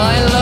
my love.